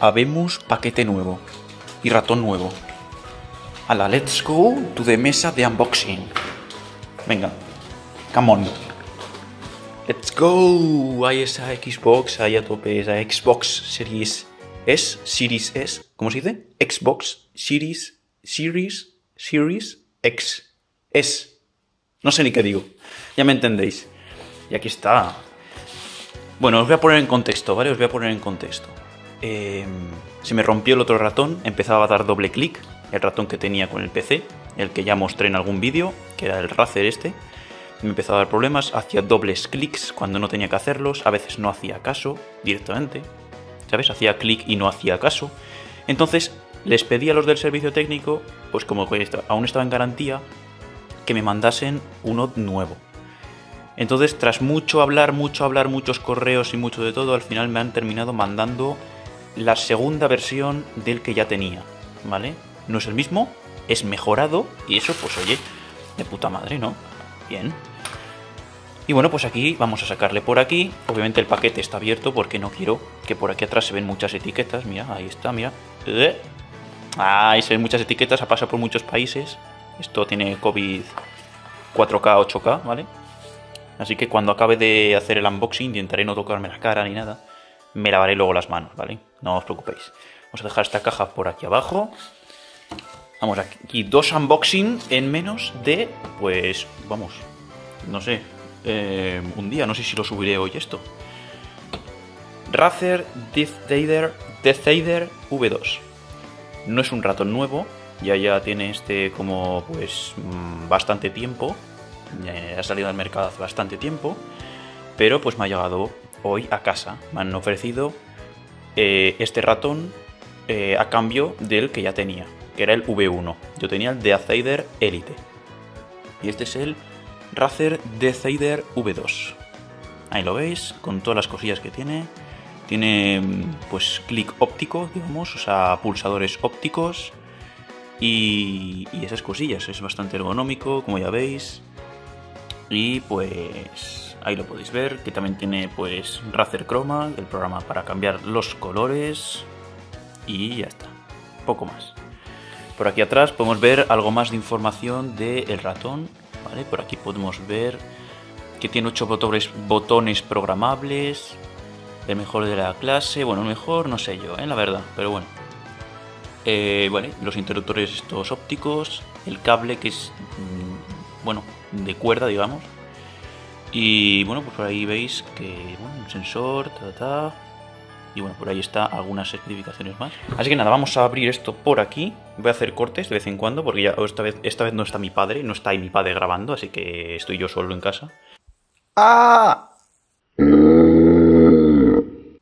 habemos paquete nuevo y ratón nuevo. A la let's go to the mesa de unboxing. Venga, come on. Let's go. Hay esa Xbox ahí a tope, esa Xbox Series S, Series S, ¿cómo se dice? Xbox Series, Series, Series X, S. No sé ni qué digo. Ya me entendéis. Y aquí está. Bueno, os voy a poner en contexto, ¿vale? Os voy a poner en contexto. Eh, se me rompió el otro ratón, empezaba a dar doble clic, el ratón que tenía con el PC, el que ya mostré en algún vídeo, que era el Razer este. Me empezó a dar problemas, hacía dobles clics cuando no tenía que hacerlos, a veces no hacía caso directamente, ¿sabes? Hacía clic y no hacía caso. Entonces les pedí a los del servicio técnico, pues como aún estaba en garantía, que me mandasen uno nuevo. Entonces, tras mucho hablar, mucho hablar, muchos correos y mucho de todo, al final me han terminado mandando la segunda versión del que ya tenía, ¿vale? No es el mismo, es mejorado y eso, pues oye, de puta madre, ¿no? Bien. Y bueno, pues aquí vamos a sacarle por aquí. Obviamente el paquete está abierto porque no quiero que por aquí atrás se ven muchas etiquetas. Mira, ahí está, mira. Eh. Ahí se ven muchas etiquetas, ha pasado por muchos países. Esto tiene COVID 4K, 8K, ¿vale? Así que cuando acabe de hacer el unboxing intentaré no tocarme la cara ni nada. Me lavaré luego las manos, ¿vale? No os preocupéis. Vamos a dejar esta caja por aquí abajo. Vamos aquí, dos unboxing en menos de, pues, vamos, no sé, eh, un día. No sé si lo subiré hoy esto. Razer Death Vader V2. No es un ratón nuevo, ya ya tiene este como pues mm, bastante tiempo ha salido al mercado hace bastante tiempo, pero pues me ha llegado hoy a casa. Me han ofrecido eh, este ratón eh, a cambio del que ya tenía, que era el V1. Yo tenía el Deathaider Elite. Y este es el Razer Deathaider V2. Ahí lo veis, con todas las cosillas que tiene. Tiene pues clic óptico, digamos, o sea, pulsadores ópticos. Y esas cosillas, es bastante ergonómico, como ya veis. Y pues ahí lo podéis ver, que también tiene pues Razer Chroma, el programa para cambiar los colores. Y ya está, poco más. Por aquí atrás podemos ver algo más de información del ratón. ¿vale? Por aquí podemos ver que tiene 8 botones, botones programables. El mejor de la clase. Bueno, mejor no sé yo, ¿eh? la verdad, pero bueno. Eh, bueno, los interruptores estos ópticos. El cable que es, mm, bueno, de cuerda, digamos. Y bueno, pues por ahí veis que bueno, un sensor, ta, ta, y bueno, por ahí está algunas especificaciones más. Así que nada, vamos a abrir esto por aquí. Voy a hacer cortes de vez en cuando, porque ya esta vez, esta vez no está mi padre, no está ahí mi padre grabando, así que estoy yo solo en casa. ¡Ah!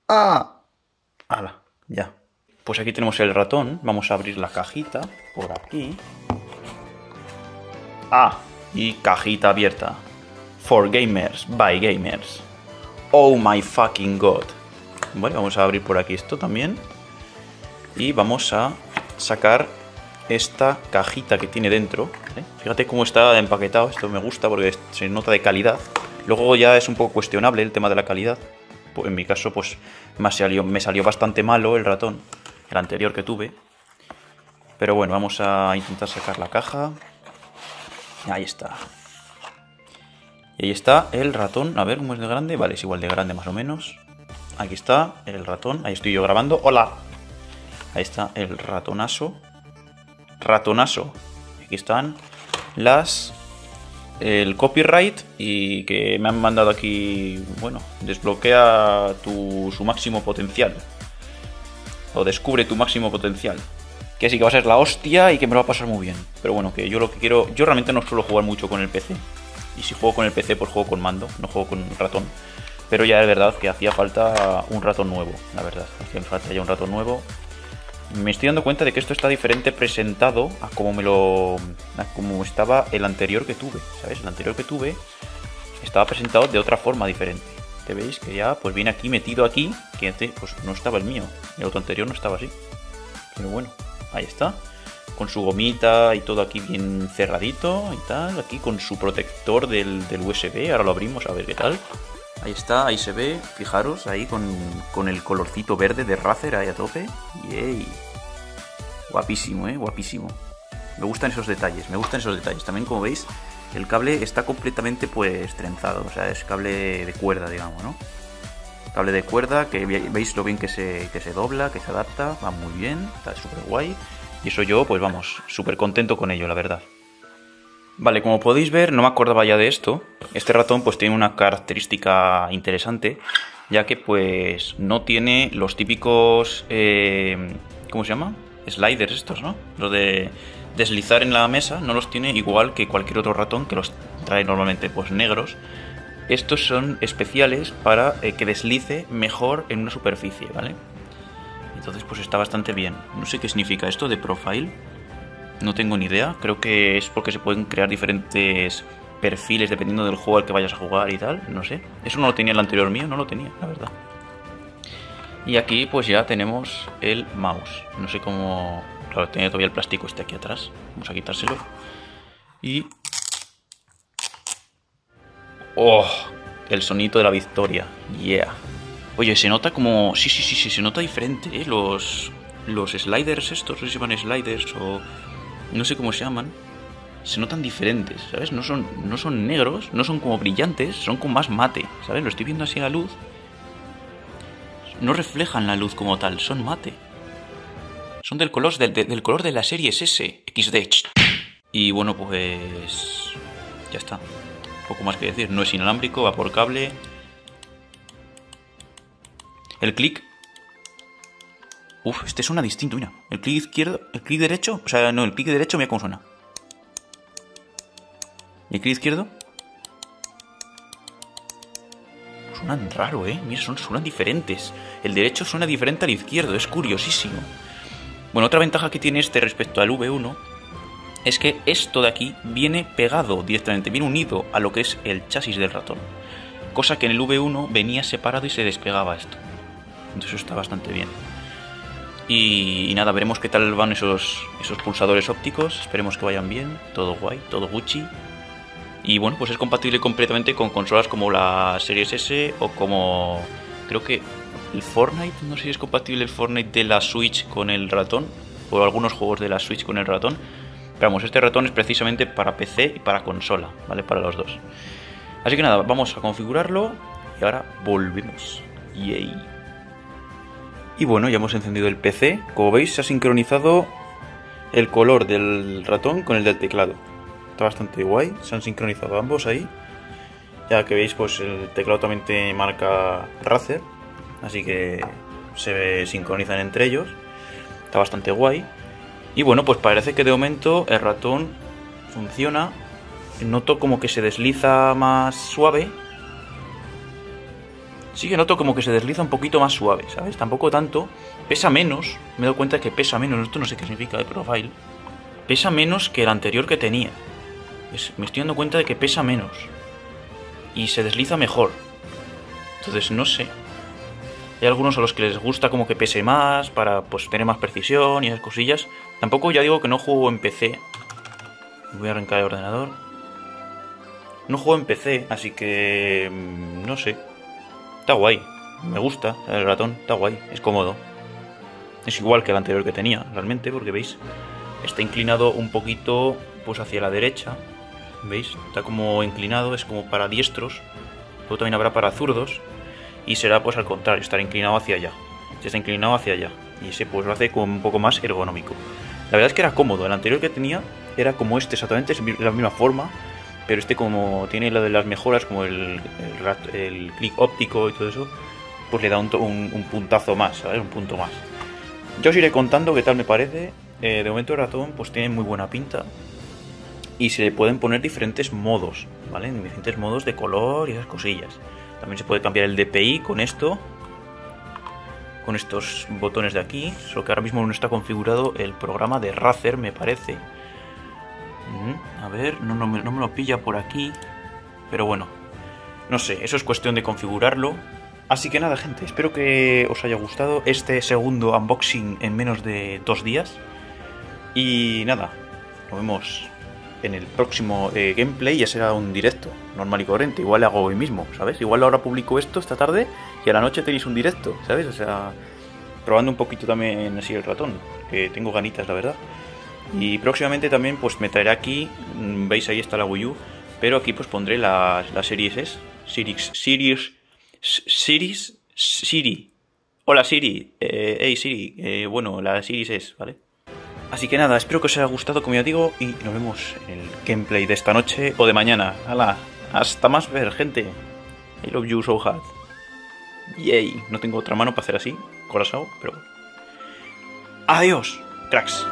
¡Ah! ¡Hala! Ya. Pues aquí tenemos el ratón. Vamos a abrir la cajita por aquí. ¡Ah! Y cajita abierta. For gamers, by gamers. Oh my fucking god. Bueno, vamos a abrir por aquí esto también. Y vamos a sacar esta cajita que tiene dentro. Fíjate cómo está empaquetado. Esto me gusta porque se nota de calidad. Luego ya es un poco cuestionable el tema de la calidad. Pues en mi caso, pues me salió bastante malo el ratón. El anterior que tuve. Pero bueno, vamos a intentar sacar la caja. Ahí está. Y ahí está el ratón. A ver cómo es de grande. Vale, es igual de grande más o menos. Aquí está el ratón. Ahí estoy yo grabando. ¡Hola! Ahí está el ratonazo. Ratonazo. Aquí están las... El copyright y que me han mandado aquí... Bueno, desbloquea tu, su máximo potencial. O descubre tu máximo potencial que sí que va a ser la hostia y que me lo va a pasar muy bien. Pero bueno, que yo lo que quiero, yo realmente no suelo jugar mucho con el PC. Y si juego con el PC, pues juego con mando, no juego con ratón. Pero ya es verdad que hacía falta un ratón nuevo, la verdad. Hacía falta ya un ratón nuevo. Me estoy dando cuenta de que esto está diferente presentado a como me lo. a como estaba el anterior que tuve. ¿Sabes? El anterior que tuve estaba presentado de otra forma diferente. Te veis que ya pues viene aquí metido aquí, que pues no estaba el mío. El otro anterior no estaba así. Pero bueno. Ahí está. Con su gomita y todo aquí bien cerradito y tal. Aquí con su protector del, USB. Ahora lo abrimos a ver qué tal. Ahí está, ahí se ve, fijaros, ahí con, con el colorcito verde de Razer ahí a tope. Yay. Guapísimo, eh, guapísimo. Me gustan esos detalles, me gustan esos detalles. También, como veis, el cable está completamente pues trenzado, o sea, es cable de cuerda, digamos, ¿no? Cable de cuerda, que veis lo bien que se, que se dobla, que se adapta, va muy bien, está súper guay. Y eso yo, pues vamos, súper contento con ello, la verdad. Vale, como podéis ver, no me acordaba ya de esto. Este ratón pues tiene una característica interesante, ya que pues no tiene los típicos... Eh, ¿Cómo se llama? Sliders estos, ¿no? Lo de deslizar en la mesa no los tiene igual que cualquier otro ratón que los trae normalmente pues negros. Estos son especiales para eh, que deslice mejor en una superficie, ¿vale? Entonces pues está bastante bien. No sé qué significa esto de profile. No tengo ni idea. Creo que es porque se pueden crear diferentes perfiles dependiendo del juego al que vayas a jugar y tal. No sé. Eso no lo tenía el anterior mío, no lo tenía, la verdad. Y aquí pues ya tenemos el mouse. No sé cómo... Claro, tiene todavía el plástico este aquí atrás. Vamos a quitárselo. Y... ¡Oh! El sonido de la victoria. Yeah. Oye, se nota como... Sí, sí, sí, sí, se nota diferente, ¿eh? Los... Los sliders estos, no sé si llaman sliders o no sé cómo se llaman, se notan diferentes, ¿sabes? No son, no son negros, no son como brillantes, son como más mate, ¿sabes? Lo estoy viendo así a la luz. No reflejan la luz como tal, son mate. Son del color, del, del color de la serie S, XD. Y bueno, pues... Ya está. Poco más que decir. No es inalámbrico, va por cable. El clic Uf, este suena distinto, mira. El clic izquierdo, el clic derecho, o sea, no, el clic derecho, mira cómo suena. ¿Y el clic izquierdo? Suenan raro, ¿eh? Mira, son, suenan diferentes. El derecho suena diferente al izquierdo, es curiosísimo. Bueno, otra ventaja que tiene este respecto al V1 es que esto de aquí viene pegado directamente, viene unido a lo que es el chasis del ratón. Cosa que en el V1 venía separado y se despegaba esto. Entonces eso está bastante bien. Y, nada, veremos qué tal van esos, esos pulsadores ópticos. Esperemos que vayan bien. Todo guay, todo Gucci. Y bueno, pues es compatible completamente con consolas como la Series S o como. Creo que el Fortnite. No sé si es compatible el Fortnite de la Switch con el ratón. O algunos juegos de la Switch con el ratón. Pero vamos, este ratón es precisamente para PC y para consola, ¿vale? Para los dos. Así que nada, vamos a configurarlo y ahora volvemos. Yay. Y bueno, ya hemos encendido el PC. Como veis, se ha sincronizado el color del ratón con el del teclado. Está bastante guay. Se han sincronizado ambos ahí. Ya que veis, pues el teclado también te marca Razer. Así que se sincronizan entre ellos. Está bastante guay. Y bueno, pues parece que de momento el ratón funciona. Noto como que se desliza más suave sí que noto como que se desliza un poquito más suave, ¿sabes? Tampoco tanto. Pesa menos. Me he dado cuenta de que pesa menos. Esto no sé qué significa de profile. Pesa menos que el anterior que tenía. me estoy dando cuenta de que pesa menos. Y se desliza mejor. Entonces, no sé. Hay algunos a los que les gusta como que pese más para pues tener más precisión y esas cosillas. Tampoco ya digo que no juego en PC. Voy a arrancar el ordenador. No juego en PC, así que mm, no sé. Está guay. Me gusta el ratón, está guay, es cómodo. Es igual que el anterior que tenía, realmente, porque veis, está inclinado un poquito pues hacia la derecha. ¿Veis? Está como inclinado, es como para diestros. Luego también habrá para zurdos. Y será pues al contrario, estará inclinado hacia allá. Se está inclinado hacia allá. Y ese pues lo hace como un poco más ergonómico. La verdad es que era cómodo. El anterior que tenía era como este, exactamente, es la misma forma pero este como tiene lo de las mejoras, como el, el, clic óptico y todo eso, pues le da un, un, puntazo más, ¿sabes? Un punto más. Yo os iré contando qué tal me parece. Eh, de momento el ratón pues tiene muy buena pinta. Y se le pueden poner diferentes modos, ¿vale? Diferentes modos de color y esas cosillas. También se puede cambiar el DPI con esto. Con estos botones de aquí. Solo que ahora mismo no está configurado el programa de Razer, me parece. A ver, no, no, me, no me lo pilla por aquí. Pero bueno, no sé, eso es cuestión de configurarlo. Así que nada, gente, espero que os haya gustado este segundo unboxing en menos de dos días. Y nada, nos vemos en el próximo eh, gameplay ya será un directo, normal y corriente. Igual lo hago hoy mismo, ¿sabes? Igual ahora publico esto esta tarde y a la noche tenéis un directo, ¿sabes? O sea, probando un poquito también así el ratón, que tengo ganitas, la verdad. Y próximamente también pues me traeré aquí, mm, veis ahí está la Wii U, pero aquí pues pondré las, las series S, Series, Series, Series, Siri. Hola Siri, eh, hey Siri, eh, bueno, la Series S, ¿vale? Así que nada, espero que os haya gustado, como ya digo, y nos vemos en el gameplay de esta noche o de mañana. ¡Hala! Hasta más ver, gente. I love you so hard. Yay. No tengo otra mano para hacer así, corazón, pero... Adiós, cracks.